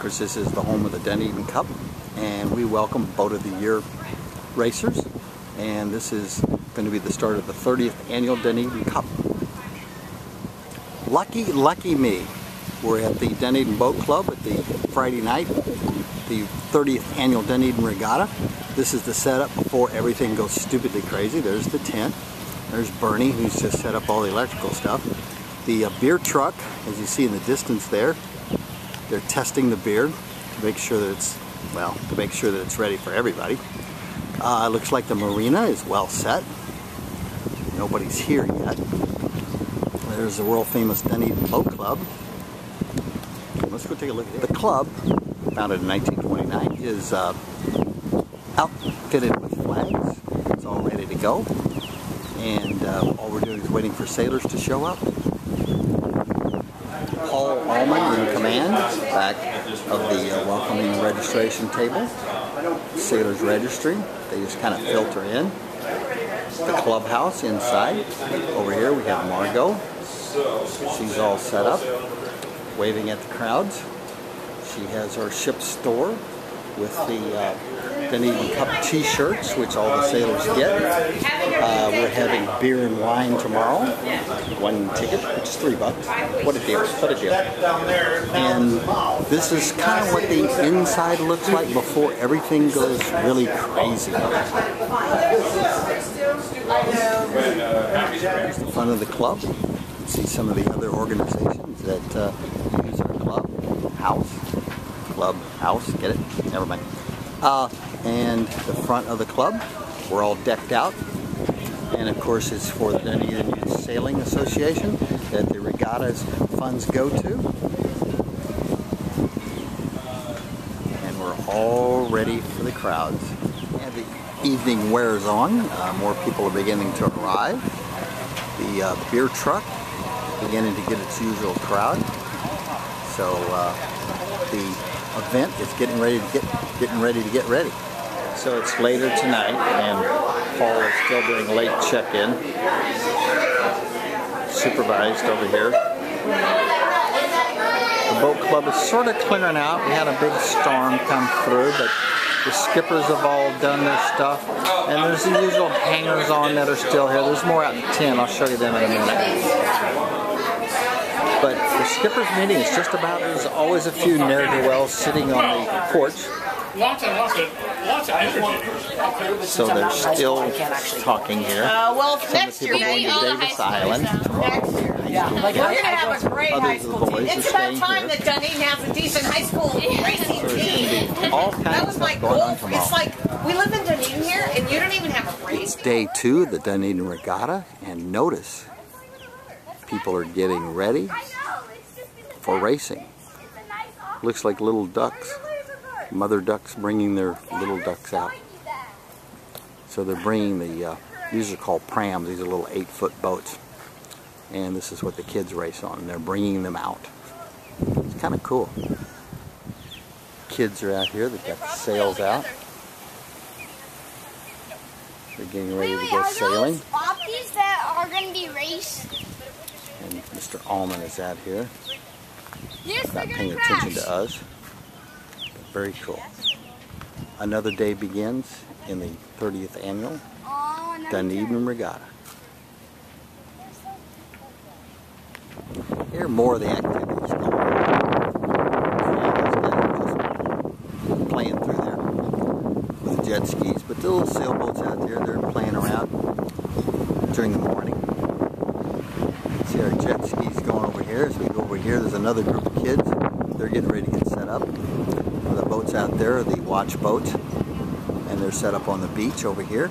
because this is the home of the Dunedin Cup and we welcome Boat of the Year racers and this is going to be the start of the 30th annual Dunedin Cup. Lucky, lucky me. We're at the Dunedin Boat Club at the Friday night, the 30th annual Dunedin Regatta. This is the setup before everything goes stupidly crazy. There's the tent. There's Bernie who's just set up all the electrical stuff. The uh, beer truck, as you see in the distance there, they're testing the beer to make sure that it's, well, to make sure that it's ready for everybody. Uh, looks like the marina is well set. Nobody's here yet. There's the world famous Dunedin Boat Club. Let's go take a look at it. The club, founded in 1929, is uh, outfitted with flags. It's all ready to go. And uh, all we're doing is waiting for sailors to show up. Paul Allman back of the uh, welcoming registration table. Sailors registry. They just kind of filter in. The clubhouse inside. Over here we have Margot. She's all set up, waving at the crowds. She has her ship store with the uh, Dunedin Cup t-shirts, which all the sailors get. Uh, we're having beer and wine tomorrow. One ticket, which is three bucks. What a deal, what a deal. And this is kind of what the inside looks like before everything goes really crazy. Here's the front of the club. You can see some of the other organizations that uh, use our club house. Club house, get it? Never mind. Uh, and the front of the club, we're all decked out. And of course, it's for the Dunedin Sailing Association that the regatta's funds go to. And we're all ready for the crowds. And the evening wears on. Uh, more people are beginning to arrive. The uh, beer truck beginning to get its usual crowd. So uh, the event is getting ready to get getting ready to get ready. So it's later tonight, and Paul is still doing late check-in. Supervised over here. The boat club is sort of clearing out. We had a big storm come through, but the skippers have all done their stuff. And there's the usual hangers on that are still here. There's more out in 10. I'll show you them in a minute. But the skipper's meeting is just about, there's always a few ne'er-do-wells sitting on the porch. Lots and lots of, lots of energy. So they're still talking here. Uh, well, Some next the year, people going maybe. to Davis Island. Next year, yeah. Like, we're going to have a great high school team. It's about time here. that Dunedin has a decent high school racing team. going to be all That kinds of was my goal. on. It's like, we live in Dunedin here, and you don't even have a race. Day two of the Dunedin Regatta, and notice people are getting ready for racing. Looks like little ducks. Mother ducks bringing their little ducks out. So they're bringing the, uh, these are called prams, these are little eight foot boats. And this is what the kids race on, and they're bringing them out. It's kind of cool. Kids are out here, they've got the sails out. They're getting ready to go sailing. poppies that are going to be raced? Mr. Allman is out here, Yes, not paying to attention to us. But very cool. Another day begins in the 30th annual Oh, Dunedin Regatta. Here are more of the activities going on. Just playing through there with jet skis, but the little sailboats out there, they're playing around during the morning. See our jet skis going over here. As we go over here, there's another group of kids. They're getting ready to get set up. The boats out there the watch boat, and they're set up on the beach over here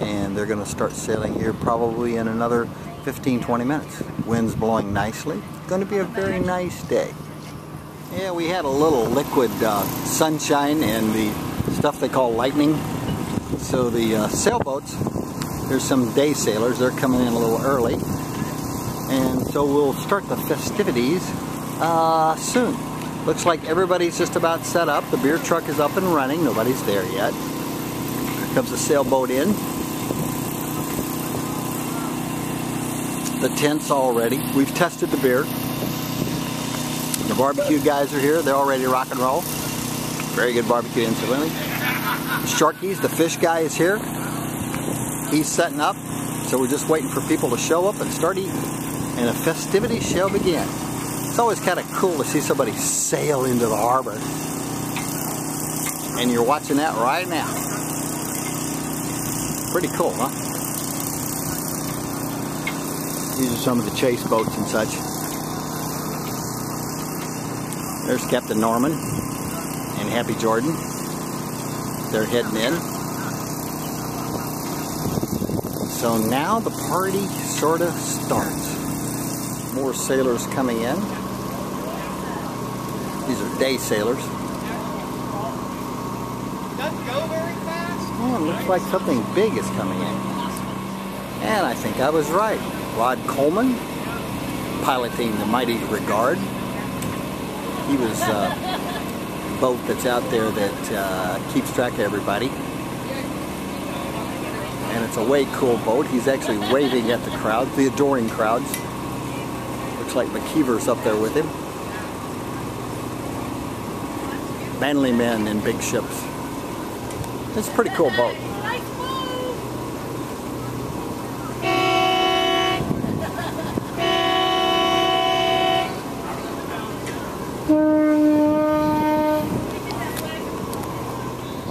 and they're going to start sailing here probably in another 15-20 minutes. Wind's blowing nicely. Going to be a very nice day. Yeah, we had a little liquid uh, sunshine and the stuff they call lightning. So the uh, sailboats, there's some day sailors, they're coming in a little early. And so we'll start the festivities uh, soon. Looks like everybody's just about set up. The beer truck is up and running. Nobody's there yet. Here comes the sailboat in. The tent's all ready. We've tested the beer. The barbecue guys are here. They're all ready to rock and roll. Very good barbecue, incidentally. Sharky's, the fish guy, is here. He's setting up. So we're just waiting for people to show up and start eating. And the festivities shall begin. It's always kind of cool to see somebody sail into the harbor. And you're watching that right now. Pretty cool, huh? These are some of the chase boats and such. There's Captain Norman and Happy Jordan. They're heading in. So now the party sort of starts. Sailors coming in. These are day sailors. Oh, it looks like something big is coming in. And I think I was right. Rod Coleman, piloting the mighty Regard. He was uh, boat that's out there that uh, keeps track of everybody. And it's a way cool boat. He's actually waving at the crowd, the adoring crowds. Looks like McKeever's up there with him. Manly men in big ships. It's a pretty cool boat.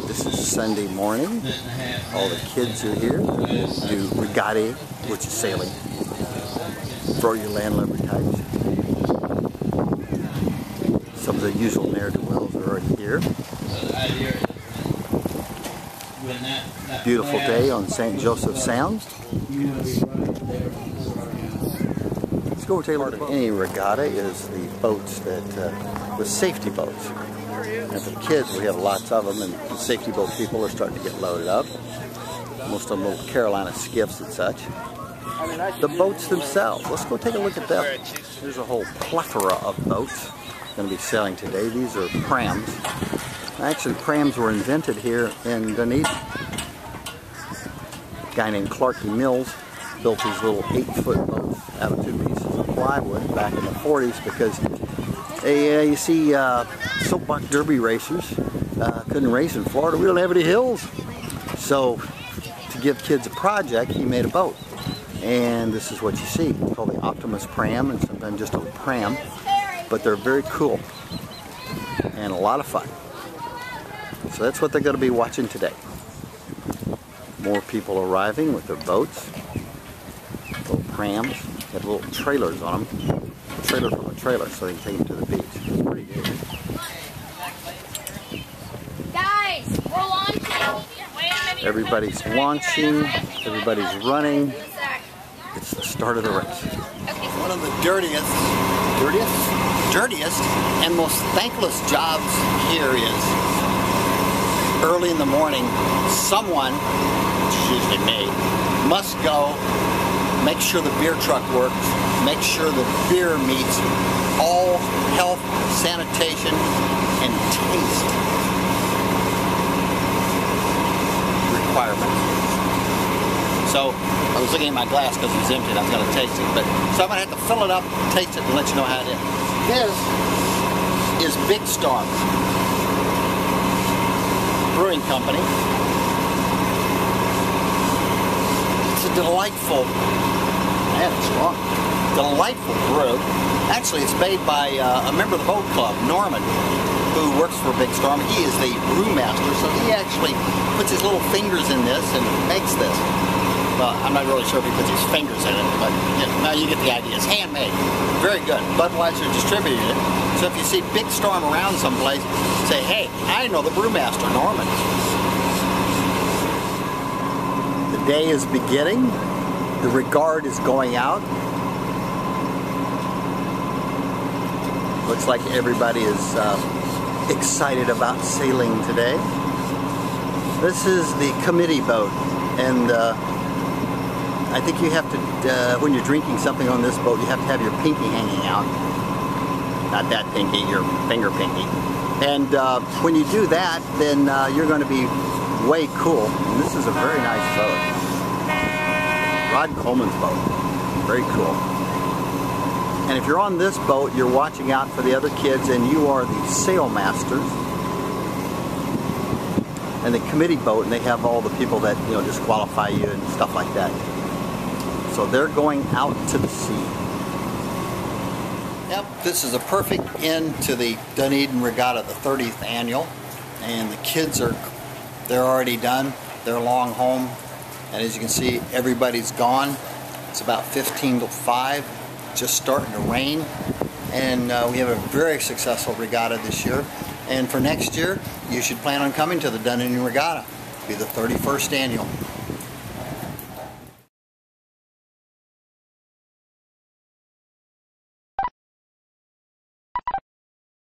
This is Sunday morning. All the kids are here. Do regatta, which is sailing. Throw your types. Some of the usual ne'er-do-wells are already here. Beautiful day on St. Joseph Sound. Let's go take a look. Any regatta is the boats that, uh, the safety boats. And for the kids, we have lots of them, and the safety boat people are starting to get loaded up. Most of them little Carolina skiffs and such. The boats themselves, let's go take a look at them. There's a whole plethora of boats going to be sailing today. These are prams. Actually, prams were invented here in Dunedin. A guy named Clarky Mills built these little eight-foot boats out of two pieces of plywood back in the 40s because uh, you see uh, soapbox derby racers uh, couldn't race in Florida. We don't have any hills. So to give kids a project, he made a boat. And this is what you see. It's called the Optimist Pram and sometimes just a pram. But they're very cool and a lot of fun. So that's what they're going to be watching today. More people arriving with their boats, little prams, have little trailers on them. Trailer from a trailer so they can take them to the beach. It's pretty good. Guys, we're launching. Wait a minute. Everybody's launching, everybody's running. It's the start of the race. One of the dirtiest, dirtiest, dirtiest, and most thankless jobs here is early in the morning, someone, usually me, must go make sure the beer truck works, make sure the beer meets all health, sanitation, and taste requirements. So I was looking at my glass because it was empty I was going to taste it. But so I'm going to have to fill it up, taste it, and let you know how it is. This is Big Storm Brewing Company. It's a delightful, man, it's strong, delightful brew. Actually, it's made by uh, a member of the boat club, Norman, who works for Big Storm. He is the brewmaster, so he actually puts his little fingers in this and makes this. Well, I'm not really sure if he puts his fingers in it, but you know, now you get the idea. It's handmade. Very good. Budweiser distributed it. So if you see Big Storm around someplace, say, hey, I know the brewmaster, Norman. The day is beginning. The regard is going out. Looks like everybody is uh, excited about sailing today. This is the committee boat, and uh, I think you have to, uh, when you're drinking something on this boat, you have to have your pinky hanging out. Not that pinky, your finger pinky. And uh, when you do that, then uh, you're going to be way cool. And this is a very nice boat. Rod Coleman's boat. Very cool. And if you're on this boat, you're watching out for the other kids and you are the sail masters. And the committee boat, and they have all the people that, you know, disqualify you and stuff like that. So they're going out to the sea. Yep, this is a perfect end to the Dunedin Regatta, the 30th annual. And the kids are, they're already done. They're long home. And as you can see, everybody's gone. It's about 15 to 5 just starting to rain. And uh, we have a very successful regatta this year. And for next year, you should plan on coming to the Dunedin Regatta. It'll be the 31st annual.